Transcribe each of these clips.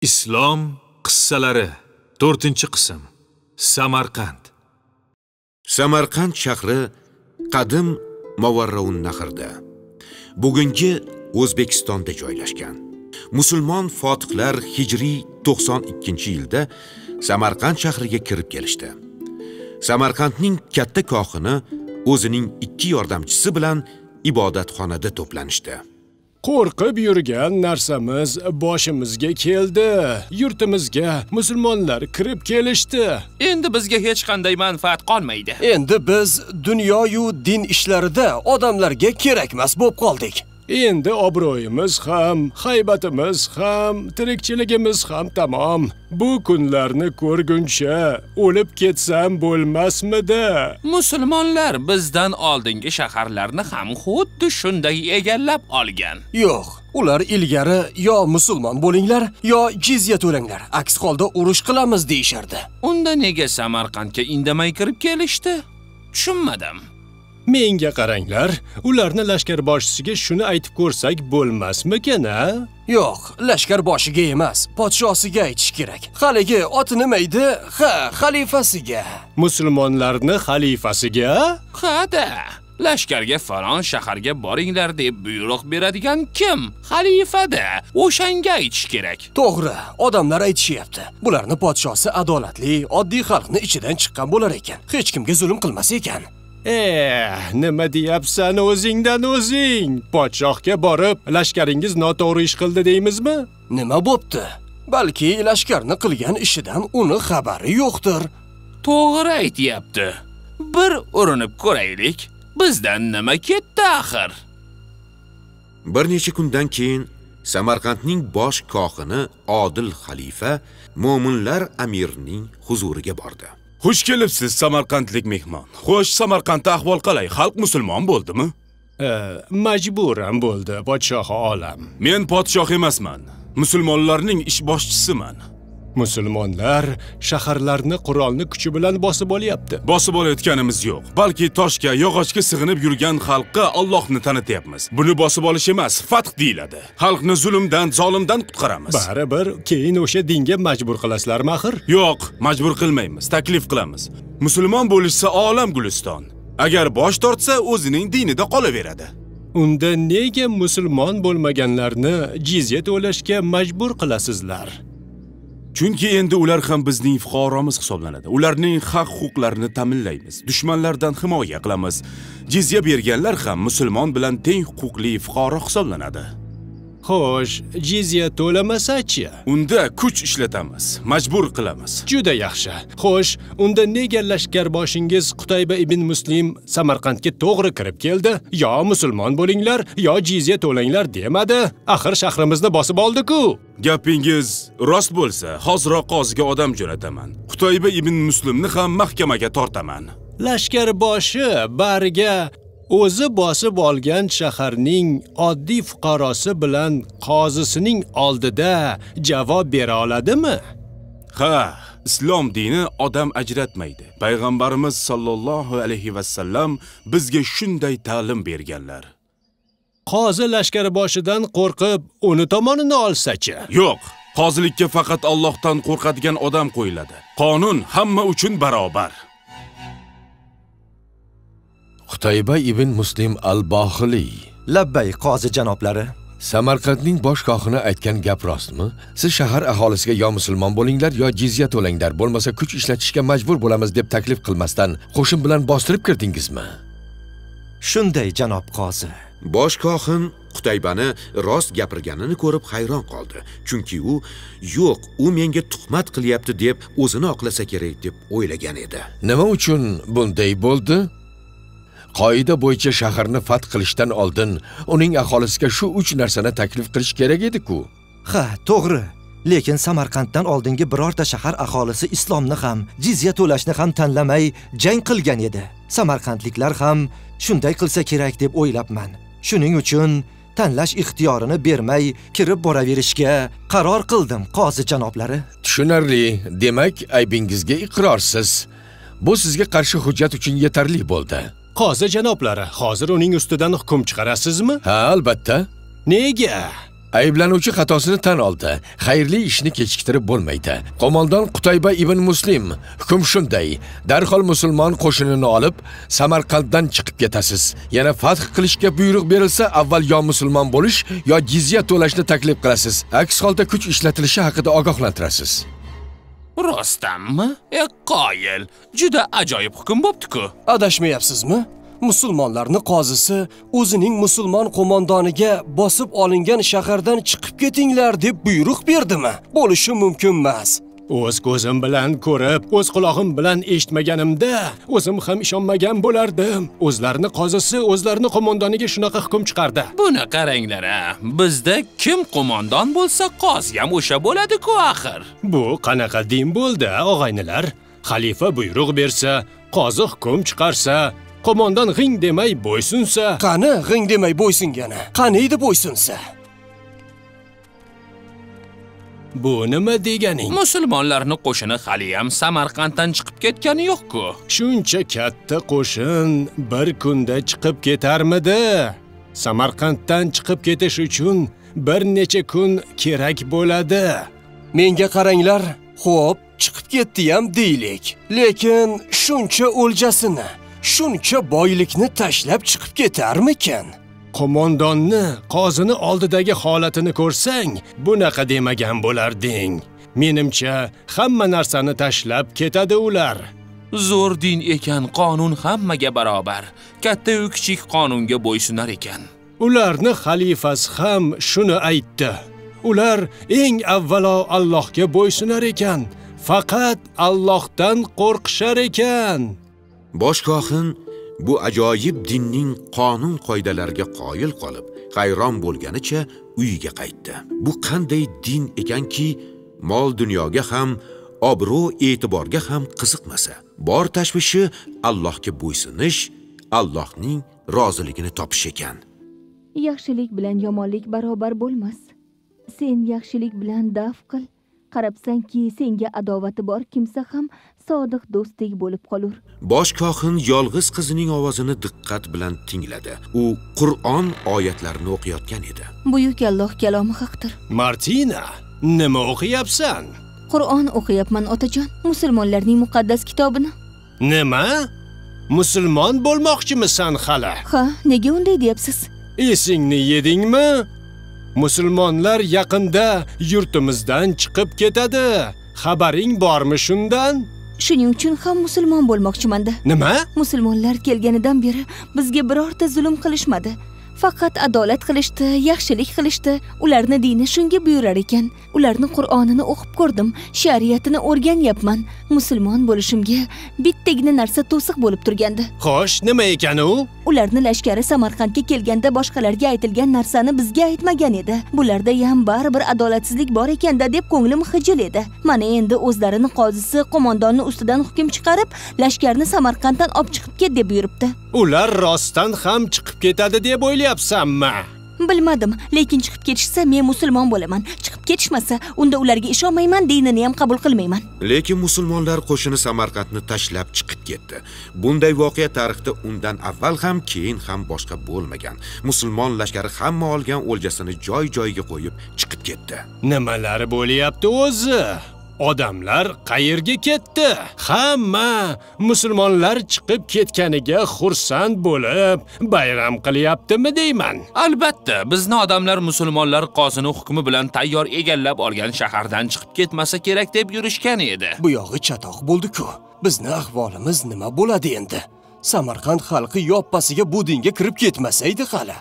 Islom qissalari 4-qism Samarqand Samarqand shahri qadim Movarraun nahrida bugungi O'zbekistonda joylashgan. Musulmon fotihlar hijriy 92-yilda Samarqand shahriga kirib kelishdi. Samarqandning katta kohini o'zining ikki yordamchisi bilan ibodatxonada to'planishdi. Qo'rqib yurgan narsamiz boshimizga keldi yurtimizga musulmonlar kirib kelishdi Endi bizga hech qanday manfaat qolmaydi. Endi biz dunyo-yu din ishlarida odamlarga kerakmas bo'lib qoldik. Endi obro'yimiz ham haybatimiz ham tirikchiligimiz ham tamom bu kunlarni ko'rguncha o'lib ketsam bo'lmasmidi Musulmonlar bizdan oldingi shaharlarni ham xuddi shunday egallab olgan. Yo'q, ular ilgari yo musulmon bo'linglar, yo jizya to'langlar. Aks holda urush qilamiz deyishardi. Unda nega Samarqandga indamay kirib kelishdi? Tushunmadim. Menga qaranglar ularni lashkar boshchisiga shuni aytib ko'rsak bo'lmasmikin a Yo'q, lashkar boshiga emas, podshosiga aytish kerak. Haligi oti nima edi? Ha, xalifasiga. musulmonlarni xalifasiga Ha-da. Lashkarga falon shaharga boringlar deb buyruq beradigan kim? Xalifada. O'shanga aytish kerak. To'g'ri, odamlar aytishyapti. Bularni podshosi adolatli, oddiy xalqni ichidan chiqqan bo'lar ekan. Hech kimga zulm qilmas ekan. Eh, nima deyapsan o'zingdan o'zing? Podshohga borib, lashkaringiz noto'g'ri ish qildi deymizmi? Nima bo'pti? Balki lashkarni qilgan ishidan uni xabari yo'qdir. To'g'ri aytyapti. Bir urinib ko'raylik. Bizdan nima ketdi axir? Bir necha kundan keyin Samarqandning bosh koxini Odil xalifa mo'minlar amirining huzuriga bordi. Xush kelibsiz Samarqandlik mehmon. Xo'sh, Samarqandda ahvol qalay? Xalq musulmon bo'ldimi? Eh, majburan bo'ldi podshohi olam. Men podshoh emasman. Musulmonlarning ish boshchisiman. Musulmonlar shaharlarni qurolni kuchi bilan bosib olyapti. Bosib olayotganimiz yo'q. Balki toshga, yog'ochga sig'inib yurgan xalqqa Allohni tanityapmiz. Buni bosib olish emas, fath deyiladi. Xalqni zulmdan, zolimdan qutqaramiz. Baribir keyin o'sha dinga majbur qilasizlarmi axir? Yo'q, majbur qilmaymiz, taklif qilamiz. Musulmon bo'lishsa olam guliston. Agar bosh tortsa, o'zining dinida qolaveradi. Unda nega musulmon bo'lmaganlarni jizya to'lashga majbur qilasizlar? Chunki endi ular ham bizning fuqaromiz hisoblanadi. Ularning haq-huquqlarini ta'minlaymiz, dushmanlardan himoya qilamiz. Jizya berganlar ham musulmon bilan teng huquqli fuqaro hisoblanadi. Xo'sh, jizya to'lamasa-chi? Unda kuch ishlatamiz, majbur qilamiz. Juda yaxshi. Xo'sh, unda nega lashkarboshingiz Qutayba ibn Muslim Samarqandga to'g'ri kirib keldi? Yo musulmon bo'linglar, yo jizya to'langlar demadi. Axir shahrimizni bosib oldi-ku. Gapingiz rost bo'lsa, hoziroq qoziga odam jo'nataman. Qutayba ibn Muslimni ham mahkamaga tortaman. Lashkarboshi bariga o'zi bosib olgan shaharning oddiy fuqarosi bilan qozisining oldida javob bera oladimi? Ha, islom dini odam ajratmaydi. Payg'ambarimiz sollallohu alayhi va sallam bizga shunday ta'lim berganlar. Qozi lashkarboshidan qo'rqib, uni tomonini olsa-chi? Yo'q, qozilikka faqat Allohdan qo'rqadigan odam qo'yiladi. Qonun hamma uchun barobar. Xutayba ibn Muslim al-Bohiliy Labbay qozi janoblari. Samarqandning bosh koxini aytgan gap rostmi? Siz shahar aholisiga yo musulmon bo'linglar yo jizya to'langlar, bo'lmasa kuch ishlatishga majbur bo'lamiz deb taklif qilmasdan qo'shin bilan bostirib kirdingizmi? Shunday janob qozi. Bosh kohin Qutaybani rost gapirganini ko'rib hayron qoldi. Chunki u yo'q, u menga tuhmat qilyapti deb o'zini oqlasa kerak deb o'ylagan edi. Nima uchun bunday bo'ldi? Qoida bo'yicha shaharni fath qilishdan oldin uning aholisiga shu uch narsani taklif qilish kerak edi-ku. Ha, to'g'ri. Lekin Samarqanddan oldingi birorta shahar aholisi islomni ham, jizya to'lashni ham tanlamay jang qilgan edi. Samarqandliklar ham shunday qilsa kerak deb o'ylabman. Shuning uchun tanlash ixtiyorini bermay kirib boraverishga qaror qildim, qozi janoblari. Tushunarli. Demak, aybingizga iqrorsiz. Bu sizga qarshi hujjat uchun yetarli bo'ldi. Qozi janoblari, hozir uning ustidan hukm chiqarasizmi? Ha, albatta. Nega? Ayblanuvchi xatosini tan oldi. Xayrli ishni kechiktirib bo'lmaydi. Qo'mondon Qutayba ibn Muslim hukm shunday: darhol musulmon qo'shinini olib Samarqanddan chiqib ketasiz. Yana fath qilishga buyruq berilsa, avval yo musulmon bo'lish, yo jizya to'lashni taklif qilasiz. Aks holda kuch ishlatilishi haqida ogohlantirasiz. Rostdanmi? E, qoyil. Juda ajoyib hukm bo'pti-ku. Adashmayapsizmi? Musulmonlarning qozisi o'zining musulmon qo'mondoniga bosib olingan shahardan chiqib ketinglar deb buyruq berdimi? Bo'lishi mumkin emas. O'z ko'zim bilan ko'rib, o'z quloqim bilan eshitmaganimda, o'zim ham ishonmagan bo'lardim. O'zlarini qozisi o'zlarini qo'mondoniga shunaqa hukm chiqardi. Buni qaranglar a. Bizda kim qo'mondon bo'lsa, qozi ham o'sha bo'ladi-ku axir. Bu qanaqa din bo'ldi, og'aynilar? Xalifa buyruq bersa, qozi hukm chiqarsa, qo'mondon g'ing demay bo'ysunsa, Qani g'ing demay bo'ysungani? Qani edi bo'ysunsa? Bu nima deganing? Musulmonlarni qo'shini hali ham Samarqanddan chiqib ketgani yo'q-ku. Shuncha katta qo'shin bir kunda chiqib ketarmidi? Samarqanddan chiqib ketish uchun bir necha kun kerak bo'ladi. Menga qaranglar, xo'p, chiqib ketdi ham deylik. Lekin shuncha o'ljasini, shuncha boylikni tashlab chiqib ketarmikan? Qo'mondonni, qozini oldidagi holatini ko'rsang, bunaqa demagan bo'larding. Menimcha, hamma narsani tashlab ketadi ular. Zo'r din ekan qonun hammaga barobar. Katta yu kichik qonunga bo'ysunar ekan. Ularni xalifasi ham shuni aytdi. Ular eng avvalo Allohga bo'ysunar ekan. Faqat Allohdan qo'rqishar ekan. boshkohin bu ajoyib dinning qonun qoidalariga qoyil qolib hayron bo'lganicha uyiga qaytdi. Bu qanday din ekanki mol dunyoga ham obro' e'tiborga ham qiziqmasa. Bor tashvishi allohga bo'ysunish allohning roziligini topish ekan. Yaxshilik bilan yomonlik barobar bo'lmas. Sen yaxshilik bilan daf qil. Qarabsanki senga adovati bor kimsa ham sodiq do'stdek bo'lib qolur bosh kohin yolg'iz qizining ovozini diqqat bilan tingladi u qur'on oyatlarini o'qiyotgan edi buyuk alloh kalomi haqdir Martina, nima o'qiyapsan? qur'on o'qiyapman otajon musulmonlarning muqaddas kitobini Nima? Musulmon bo'lmoqchimisan hali? ha nega unday deyapsiz Esingni yedingmi? Musulmonlar yaqinda yurtimizdan chiqib ketadi. Xabaring bormi shundan? Shuning uchun ham musulmon bo'lmoqchimanda Nima? musulmonlar kelganidan beri bizga birorta zulm qilishmadi faqat adolat qilishdi yaxshilik qilishdi. Ularni dini shunga buyurar ekan. Ularni qur'onini o'qib ko'rdim shariatini o'rganyapman. Musulmon bo'lishimga bittagina narsa to'siq bo'lib turgandi. Xo'sh, nima ekan u? ularni lashkari samarqandga kelganda boshqalarga aytilgan narsani bizga aytmagan edi. Bularda ham baribir adolatsizlik bor ekanda deb ko'nglim xijil edi. Mana endi o'zlarini qozisi qo'mondonni ustidan hukm chiqarib lashkarni samarqanddan olib chiqib ket deb buyuribdi. Ular rostdan ham chiqib ketadi deb o'ylayapsanmi? bilmadim lekin chiqib ketishsa men musulmon bo'laman. Chiqib ketishmasa unda ularga ishonmayman dinini ham qabul qilmayman. Lekin musulmonlar qo'shini samarqandni tashlab chiqib ketdi. Bunday voqea tarixda undan avval ham keyin ham boshqa bo'lmagan. Musulmon lashkari hamma olgan o'ljasini joy joyiga qo'yib chiqib ketdi. Nimalar bo'lyapti o'zi? Odamlar qayerga ketdi? Hamma musulmonlar chiqib ketganiga xursand bo'lib bayram qilyaptimi deyman. Albatta, bizni odamlar musulmonlar qozini hukmi bilan tayyor egallab olgan shahardan chiqib ketmasa kerak deb yurishgan edi. Bu yog'i chatoq bo'ldi-ku. Bizni ahvolimiz nima bo'ladi endi? Samarqand xalqi yoppasiga bu dinga kirib ketmasaydi hali.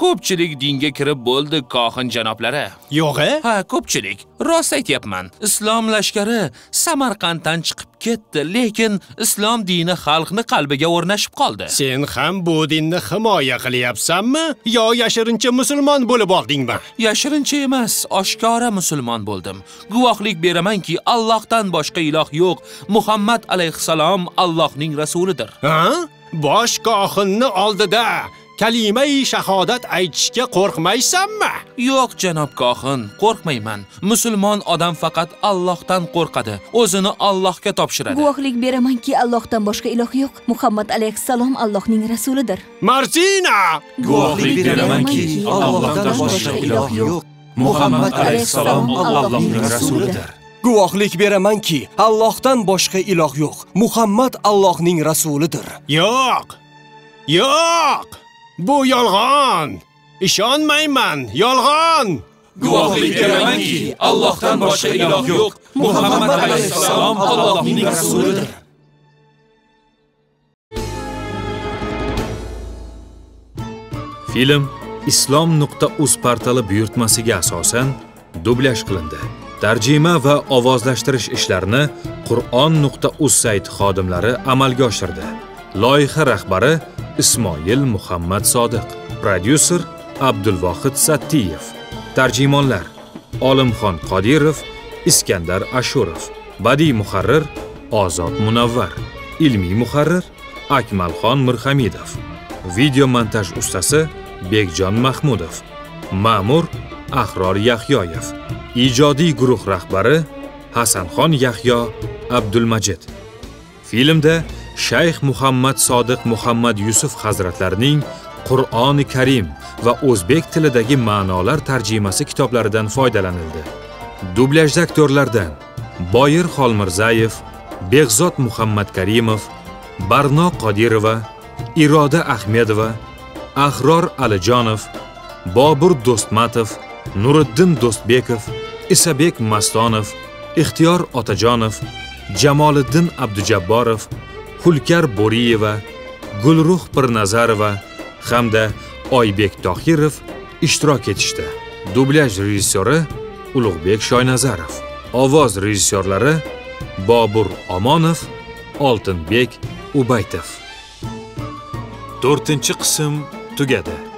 Ko'pchilik dinga kirib bo'ldi, kohin janoblari. Yo'g'i? Ha, ko'pchilik. Rost aytyapman. Islom lashkari Samarqanddan chiqib ketdi, lekin islom dini xalqni qalbiga o'rnashib qoldi. Sen ham bu dinni himoya qilyapsanmi yo yashirincha musulmon bo'lib oldingmi? Yashirincha emas, oshkora musulmon bo'ldim. Guvohlik beramanki, Allohdan boshqa iloh yo'q. Muhammad alayhisalom Allohning rasulidir. Ha? Bosh kohinni oldida kalimai shahodat aytishga qo'rqmaysanmi? Yo'q, janob kohin, qo'rqmayman. Musulmon odam faqat Allohdan qo'rqadi. O'zini Allohga topshiradi. guvohlik beramanki allohdan boshqa iloh yo'q muhammad alayhissalom allohning rasulidir Martina! guvohlik beramanki allohdan boshqa iloh yo'q muhammad alayhissalom allohning rasulidir Guvohlik beramanki, Allohdan boshqa iloh yo'q. Muhammad Allohning rasulidir. Yo'q. Yo'q. Bu yolg'on. Ishonmayman. Yolg'on. Guvohlik beramanki, Allohdan boshqa iloh yo'q. Muhammad alayhissalom Allohning rasulidir. Film islom.uz portali buyurtmasiga asosan dublyaj qilindi. Tarjima va ovozlashtirish ishlarini Qur'on.uz sayti xodimlari amalga oshirdi. Loyiha rahbari Ismoil Muhammad Sodiq, prodyuser Abdulvohid Sattiyev, tarjimonlar Olimxon Qodirov, Iskandar Ashurov, badiiy muharrir Ozod Munavvar, ilmiy muharrir Akmalxon Mirhamidov, video montaj ustasi Bekjon Mahmudov, ma'mur Ahror Yahyoyev, ijodiy guruh rahbari Hasanxon Yahyo Abdulmajid. Filmda Shayx Muhammad Sodiq Muhammad Yusuf hazratlarining Qur'oni Karim va o'zbek tilidagi ma'nolar tarjimasi kitoblaridan foydalanildi. Dublyajda aktyorlardan Boyir Xolmirzayev, Beg'zod Muhammad Karimov, Barno Qodirova, Iroda Ahmedova, Ahror Alijonov, Bobur Do'stmatov, Nuriddin Do'stbekov, Isabek Mastonov, Ixtiyor Otajonov, Jamoliddin Abdujabborov, Hulkar Boriyeva, Gulruh Pirnazarova hamda Oybek Tohirov ishtirok etishdi. Dublyaj rejissyori Ulug'bek Shoynazarov, ovoz rejissyorlari Bobur Omonov, Oltinbek Ubaytov. 4-qism tugadi.